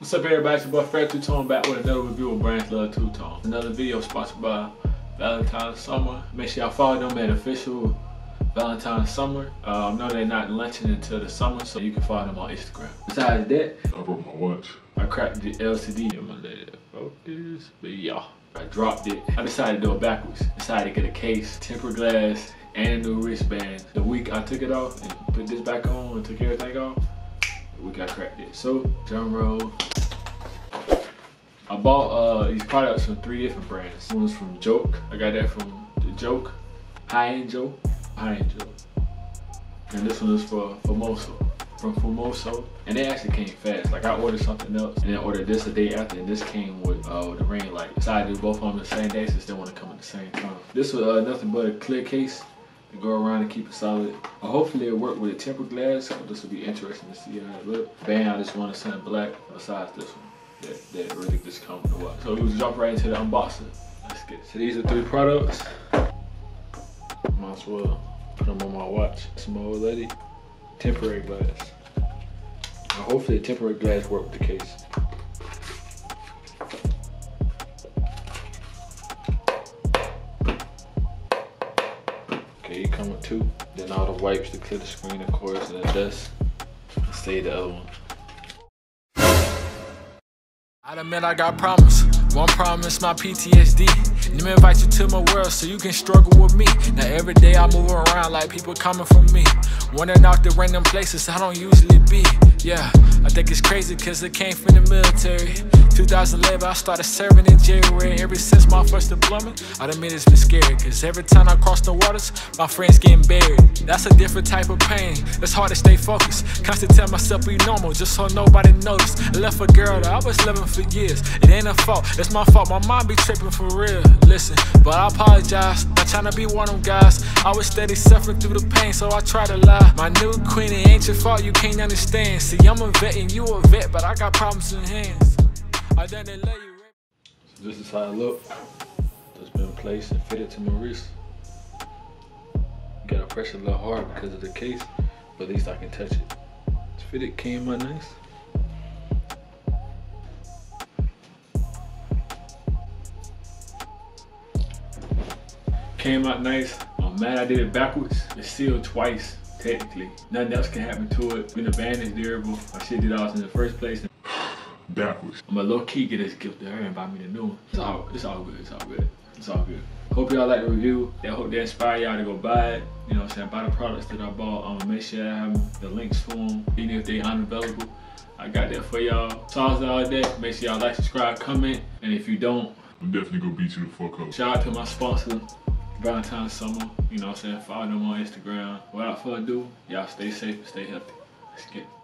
What's up everybody, it's your boy Pharaoh Two Tone back with another review of Brands Love Two Tone. Another video sponsored by Valentine's Summer. Make sure y'all follow them at official Valentine's Summer. Uh, I know they're not launching until the summer, so you can follow them on Instagram. Besides that, I broke my watch. I cracked the LCD in my leg. Focus, but yeah, I dropped it. I decided to do it backwards. Decided to get a case, tempered glass, and a new wristband. The week I took it off and put this back on and took everything off, the got cracked it. So, drum roll. I bought uh, these products from three different brands. One's from Joke. I got that from the Joke, High Joke, High Joke. And this one is for Fullmosa, from Fullmosa. And they actually came fast. Like I ordered something else and then ordered this a day after and this came with uh, the ring light. Decided to do both of them the same day since they want to come at the same time. This was uh, nothing but a clear case to go around and keep it solid. Uh, hopefully it worked with a tempered glass. So this will be interesting to see how it look. Band, I just wanted something black besides this one that, that really just come to watch. So we'll jump right into the unboxing. Let's get it. So these are three products. Might as well put them on my watch. Small lady, temporary glass. Hopefully the temporary glass work with the case. Come with two. Then all the wipes to clear the screen, of course, and the dust. Let's save the other one. I admit I got problems. One problem is my PTSD. Let me invite you to my world so you can struggle with me. Now every day I move around like people coming from me. Wandering out the random places I don't usually be. Yeah, I think it's crazy cause it came from the military. 2011, I started serving in January. Ever since my first deployment, I admit it's been scary. Cause every time I cross the waters, my friends getting buried. That's a different type of pain. It's hard to stay focused. Constantly tell myself be normal just so nobody notice. I left a girl that I was loving for years. It ain't a fault, it's my fault. My mind be tripping for real. Listen, but I apologize. Not trying to be one of them guys. I was steady suffering through the pain, so I try to lie. My new queen, it ain't your fault, you can't understand. See, I'm a vet and you a vet, but I got problems in hands. I done you. So this is how it look. That's been placed and fitted to my wrist. Gotta press it a little hard because of the case, but at least I can touch it. It's fitted, came out nice. Came out nice. I'm mad I did it backwards. It's sealed twice, technically. Nothing else can happen to it. When the band is durable, I should did ours in the first place. Backwards. I'm a low key get this gift to her and buy me the new one. It's all, it's all good. It's all good. It's all good. Hope y'all like the review. I hope they inspire y'all to go buy it. You know what I'm saying? Buy the products that I bought. I'm gonna make sure I have the links for them, even if they unavailable. I got that for y'all. Sauce all day. Make sure y'all like, subscribe, comment. And if you don't, I'm definitely gonna beat you the fuck up. shout out to my sponsor, Valentine's Summer. You know what I'm saying? Follow them on Instagram. Without further ado, y'all stay safe and stay healthy. Let's get it.